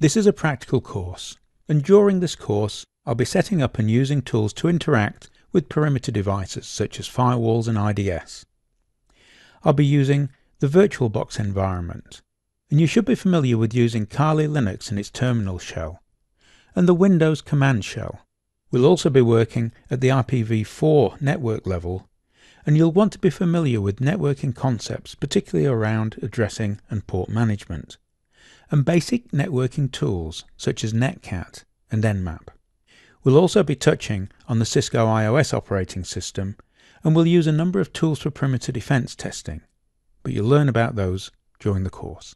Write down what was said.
This is a practical course, and during this course I'll be setting up and using tools to interact with perimeter devices such as firewalls and IDS. I'll be using the VirtualBox environment, and you should be familiar with using Kali Linux and its terminal shell, and the Windows command shell. We'll also be working at the IPv4 network level, and you'll want to be familiar with networking concepts, particularly around addressing and port management and basic networking tools such as Netcat and Nmap. We'll also be touching on the Cisco IOS operating system and we'll use a number of tools for perimeter defense testing, but you'll learn about those during the course.